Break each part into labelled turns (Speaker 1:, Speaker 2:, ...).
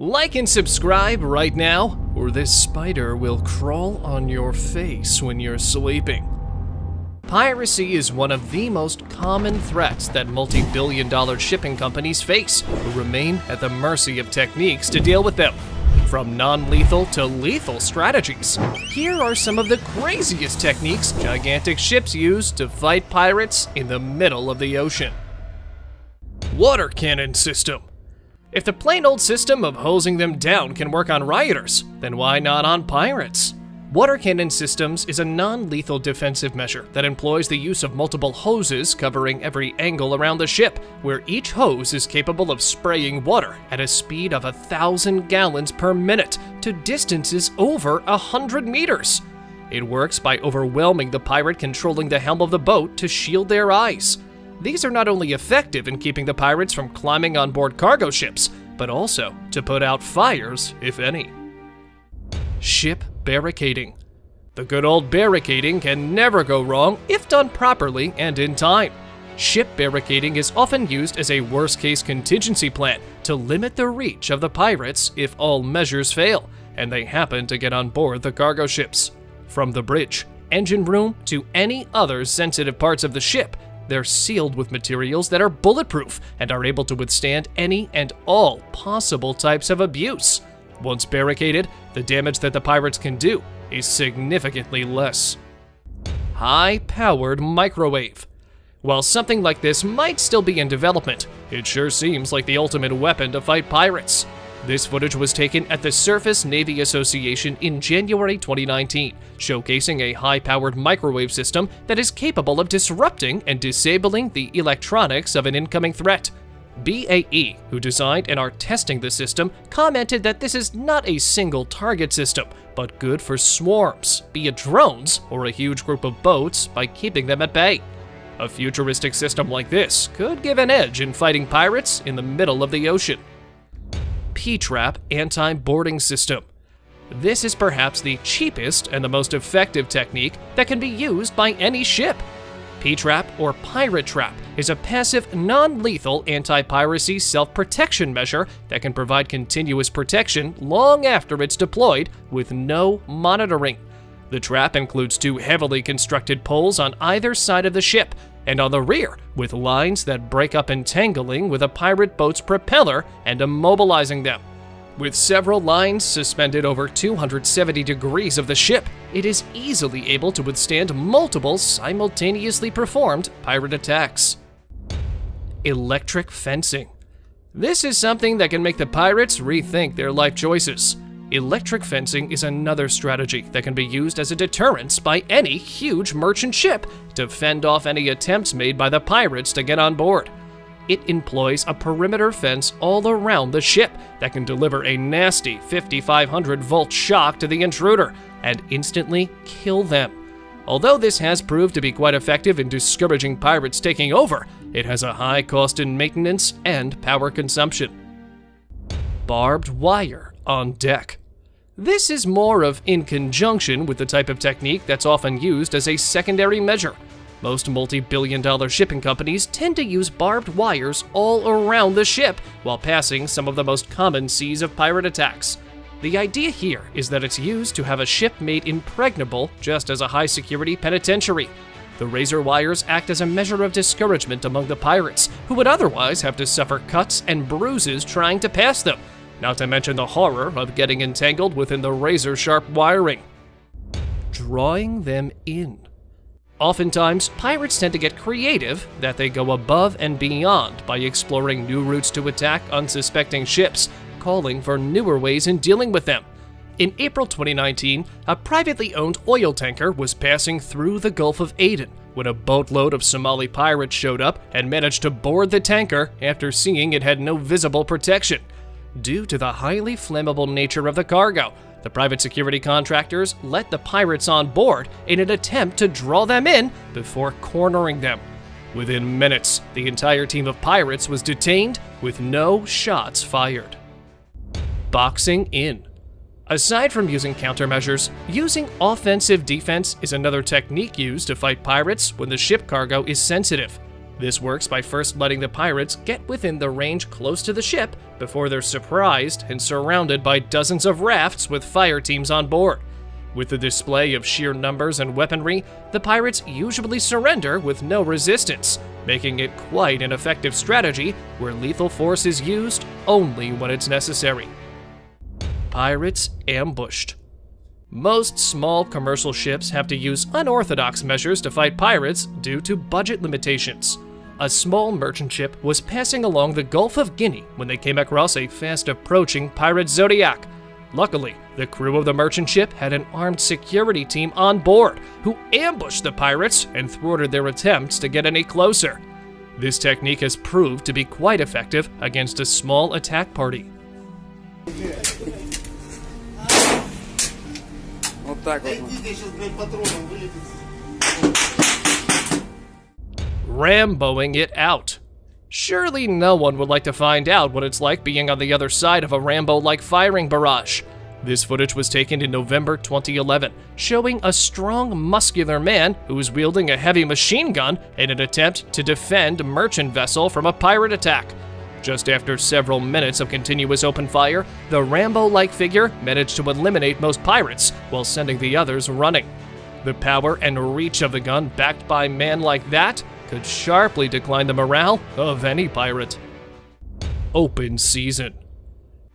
Speaker 1: Like and subscribe right now, or this spider will crawl on your face when you're sleeping. Piracy is one of the most common threats that multi billion dollar shipping companies face, who remain at the mercy of techniques to deal with them. From non lethal to lethal strategies. Here are some of the craziest techniques gigantic ships use to fight pirates in the middle of the ocean. Water Cannon System if the plain old system of hosing them down can work on rioters, then why not on pirates? Water cannon systems is a non-lethal defensive measure that employs the use of multiple hoses covering every angle around the ship, where each hose is capable of spraying water at a speed of a thousand gallons per minute to distances over a hundred meters. It works by overwhelming the pirate controlling the helm of the boat to shield their eyes. These are not only effective in keeping the pirates from climbing on board cargo ships, but also to put out fires, if any. Ship barricading. The good old barricading can never go wrong if done properly and in time. Ship barricading is often used as a worst case contingency plan to limit the reach of the pirates if all measures fail and they happen to get on board the cargo ships. From the bridge, engine room, to any other sensitive parts of the ship, they're sealed with materials that are bulletproof and are able to withstand any and all possible types of abuse. Once barricaded, the damage that the pirates can do is significantly less. High powered microwave. While something like this might still be in development, it sure seems like the ultimate weapon to fight pirates. This footage was taken at the Surface Navy Association in January 2019, showcasing a high-powered microwave system that is capable of disrupting and disabling the electronics of an incoming threat. BAE, who designed and are testing the system, commented that this is not a single target system, but good for swarms, be it drones or a huge group of boats, by keeping them at bay. A futuristic system like this could give an edge in fighting pirates in the middle of the ocean. P-Trap anti-boarding system. This is perhaps the cheapest and the most effective technique that can be used by any ship. P-Trap or Pirate Trap is a passive, non-lethal anti-piracy self-protection measure that can provide continuous protection long after it's deployed with no monitoring. The trap includes two heavily constructed poles on either side of the ship and on the rear, with lines that break up entangling with a pirate boat's propeller and immobilizing them. With several lines suspended over 270 degrees of the ship, it is easily able to withstand multiple simultaneously performed pirate attacks. Electric fencing. This is something that can make the pirates rethink their life choices. Electric fencing is another strategy that can be used as a deterrent by any huge merchant ship to fend off any attempts made by the pirates to get on board. It employs a perimeter fence all around the ship that can deliver a nasty 5500 volt shock to the intruder and instantly kill them. Although this has proved to be quite effective in discouraging pirates taking over, it has a high cost in maintenance and power consumption. Barbed wire on deck. This is more of in conjunction with the type of technique that's often used as a secondary measure. Most multi-billion dollar shipping companies tend to use barbed wires all around the ship while passing some of the most common seas of pirate attacks. The idea here is that it's used to have a ship made impregnable just as a high security penitentiary. The razor wires act as a measure of discouragement among the pirates, who would otherwise have to suffer cuts and bruises trying to pass them, not to mention the horror of getting entangled within the razor sharp wiring. Drawing them in. Oftentimes, pirates tend to get creative that they go above and beyond by exploring new routes to attack unsuspecting ships, calling for newer ways in dealing with them. In April 2019, a privately owned oil tanker was passing through the Gulf of Aden when a boatload of Somali pirates showed up and managed to board the tanker after seeing it had no visible protection. Due to the highly flammable nature of the cargo, the private security contractors let the pirates on board in an attempt to draw them in before cornering them. Within minutes, the entire team of pirates was detained with no shots fired. Boxing in. Aside from using countermeasures, using offensive defense is another technique used to fight pirates when the ship cargo is sensitive. This works by first letting the pirates get within the range close to the ship before they're surprised and surrounded by dozens of rafts with fire teams on board. With the display of sheer numbers and weaponry, the pirates usually surrender with no resistance, making it quite an effective strategy where lethal force is used only when it's necessary. Pirates ambushed. Most small commercial ships have to use unorthodox measures to fight pirates due to budget limitations A small merchant ship was passing along the Gulf of Guinea when they came across a fast approaching pirate Zodiac. Luckily, the crew of the merchant ship had an armed security team on board who ambushed the pirates and thwarted their attempts to get any closer. This technique has proved to be quite effective against a small attack party.
Speaker 2: Вот так вот.
Speaker 1: Ramboing it out. Surely no one would like to find out what it's like being on the other side of a Rambo like firing barrage. This footage was taken in November 2011, showing a strong, muscular man who was wielding a heavy machine gun in an attempt to defend a merchant vessel from a pirate attack. Just after several minutes of continuous open fire, the Rambo like figure managed to eliminate most pirates while sending the others running. The power and reach of the gun backed by a man like that could sharply decline the morale of any pirate. Open season.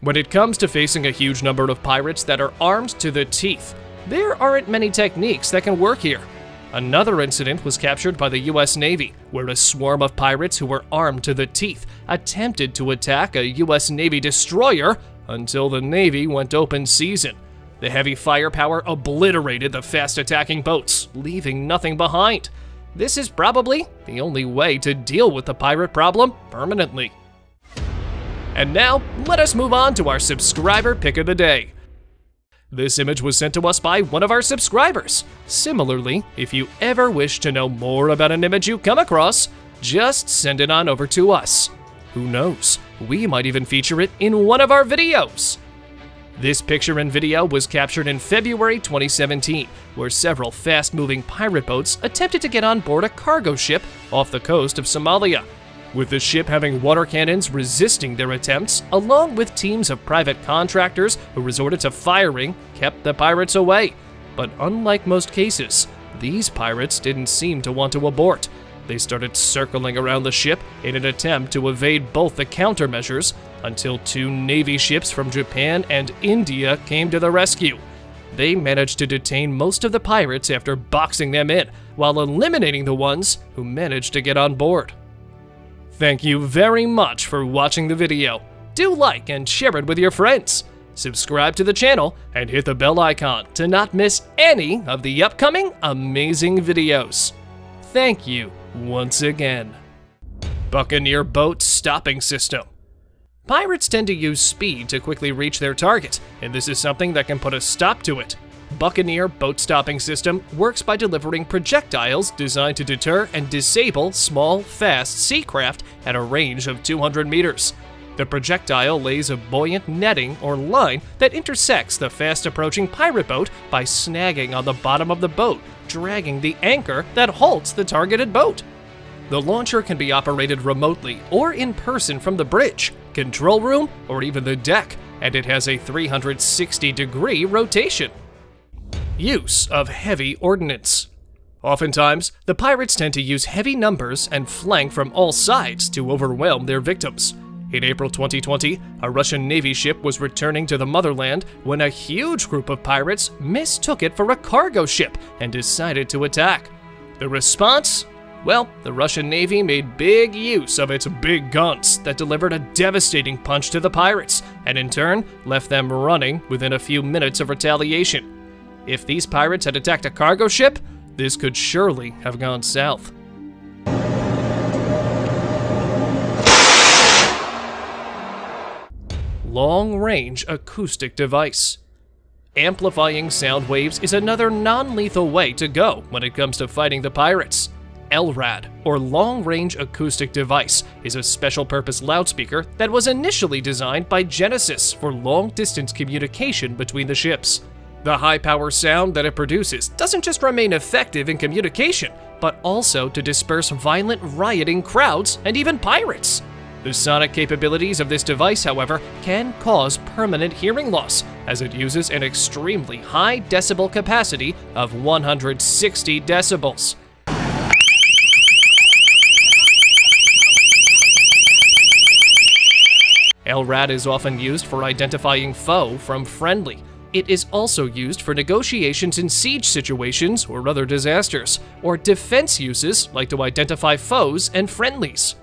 Speaker 1: When it comes to facing a huge number of pirates that are armed to the teeth, there aren't many techniques that can work here. Another incident was captured by the US Navy, where a swarm of pirates who were armed to the teeth attempted to attack a US Navy destroyer until the Navy went open season. The heavy firepower obliterated the fast attacking boats, leaving nothing behind. This is probably the only way to deal with the pirate problem permanently. And now, let us move on to our subscriber pick of the day. This image was sent to us by one of our subscribers. Similarly, if you ever wish to know more about an image you come across, just send it on over to us. Who knows, we might even feature it in one of our videos. This picture and video was captured in February 2017, where several fast moving pirate boats attempted to get on board a cargo ship off the coast of Somalia. With the ship having water cannons resisting their attempts, along with teams of private contractors who resorted to firing, kept the pirates away. But unlike most cases, these pirates didn't seem to want to abort. They started circling around the ship in an attempt to evade both the countermeasures until two Navy ships from Japan and India came to the rescue. They managed to detain most of the pirates after boxing them in, while eliminating the ones who managed to get on board. Thank you very much for watching the video. Do like and share it with your friends. Subscribe to the channel and hit the bell icon to not miss any of the upcoming amazing videos. Thank you once again. Buccaneer Boat Stopping System Pirates tend to use speed to quickly reach their target, and this is something that can put a stop to it. Buccaneer Boat Stopping System works by delivering projectiles designed to deter and disable small, fast sea craft at a range of 200 meters. The projectile lays a buoyant netting or line that intersects the fast approaching pirate boat by snagging on the bottom of the boat, dragging the anchor that halts the targeted boat. The launcher can be operated remotely or in person from the bridge, control room, or even the deck, and it has a 360 degree rotation. Use of heavy ordnance. Oftentimes, the pirates tend to use heavy numbers and flank from all sides to overwhelm their victims. In April 2020, a Russian Navy ship was returning to the motherland when a huge group of pirates mistook it for a cargo ship and decided to attack. The response? Well, the Russian Navy made big use of its big guns that delivered a devastating punch to the pirates, and in turn left them running within a few minutes of retaliation. If these pirates had attacked a cargo ship, this could surely have gone south. Long range acoustic device. Amplifying sound waves is another non lethal way to go when it comes to fighting the pirates. LRAD, or Long Range Acoustic Device, is a special purpose loudspeaker that was initially designed by Genasys for long distance communication between the ships. The high power sound that it produces doesn't just remain effective in communication, but also to disperse violent rioting crowds and even pirates. The sonic capabilities of this device, however, can cause permanent hearing loss, as it uses an extremely high decibel capacity of 160 decibels. LRAD is often used for identifying foe from friendly. It is also used for negotiations in siege situations or other disasters, or defense uses like to identify foes and friendlies.